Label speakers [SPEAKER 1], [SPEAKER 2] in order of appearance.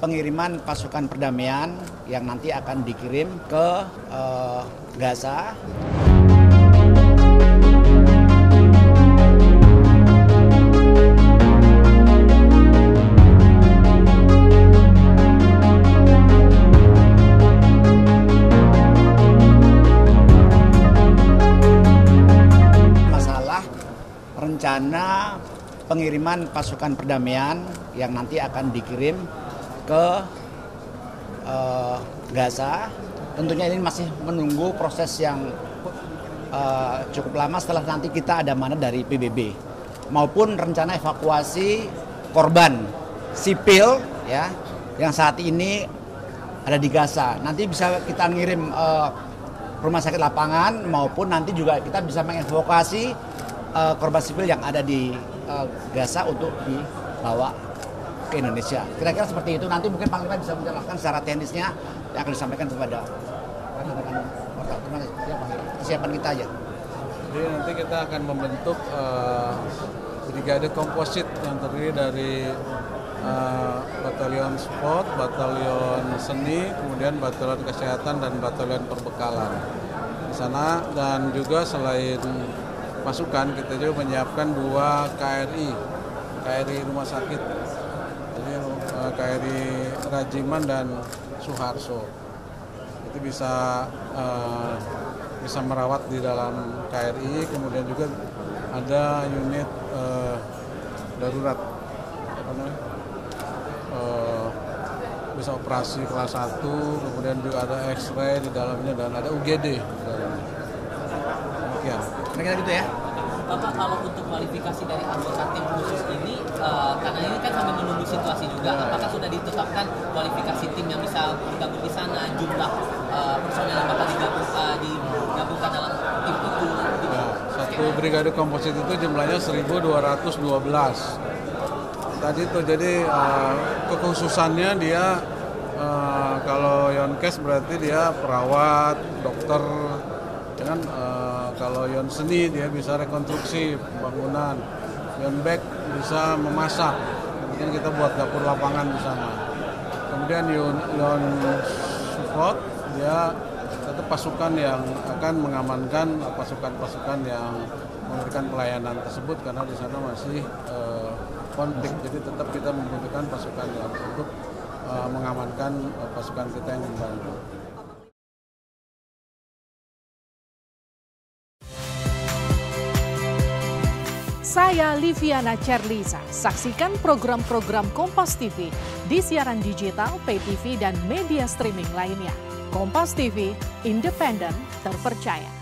[SPEAKER 1] pengiriman pasukan perdamaian yang nanti akan dikirim ke uh, Gaza. Masalah rencana pengiriman pasukan perdamaian yang nanti akan dikirim ke uh, Gaza. Tentunya ini masih menunggu proses yang uh, cukup lama setelah nanti kita ada mana dari PBB maupun rencana evakuasi korban sipil ya yang saat ini ada di Gaza. Nanti bisa kita ngirim uh, rumah sakit lapangan maupun nanti juga kita bisa mengevakuasi uh, korban sipil yang ada di uh, Gaza untuk dibawa ke Indonesia. Kira-kira seperti itu. Nanti mungkin Panglima bisa menjelaskan secara teknisnya yang akan disampaikan kepada rekan-rekan Kesiapan kita aja.
[SPEAKER 2] Jadi nanti kita akan membentuk uh, brigade komposit yang terdiri dari uh, batalion sport, batalion seni, kemudian batalion kesehatan dan batalion perbekalan di sana dan juga selain pasukan kita juga menyiapkan dua KRI, KRI rumah sakit, jadi uh, KRI Rajiman dan Suharso itu bisa uh, bisa merawat di dalam KRI, kemudian juga ada unit uh, darurat apa namanya uh, bisa operasi kelas 1 kemudian juga ada X-ray di dalamnya dan ada UGD di dalamnya. Demikian.
[SPEAKER 1] Kira-kira gitu ya.
[SPEAKER 3] Bapak kalau untuk kualifikasi dari anggota tim khusus ini uh, situasi juga. Apakah sudah ditetapkan kualifikasi tim yang bisa bergabung di sana? Jumlah uh, personel yang bakal digabung, uh, digabungkan dalam tim itu?
[SPEAKER 2] Ya, satu brigade komposit itu jumlahnya 1212. Tadi itu jadi uh, kekhususannya dia uh, kalau Yonkes berarti dia perawat, dokter, ya kan? Uh, kalau Yon seni dia bisa rekonstruksi bangunan, Yon back bisa memasak, mungkin kita buat dapur lapangan di sana. Kemudian Yon, support dia satu pasukan yang akan mengamankan pasukan-pasukan yang memberikan pelayanan tersebut karena di sana masih uh, konflik jadi tetap kita membutuhkan pasukan yang untuk uh, mengamankan uh, pasukan kita yang membantu.
[SPEAKER 4] Saya Liviana Cerlisa. Saksikan program-program Kompas TV di siaran digital, pay TV, dan media streaming lainnya. Kompas TV, independen, terpercaya.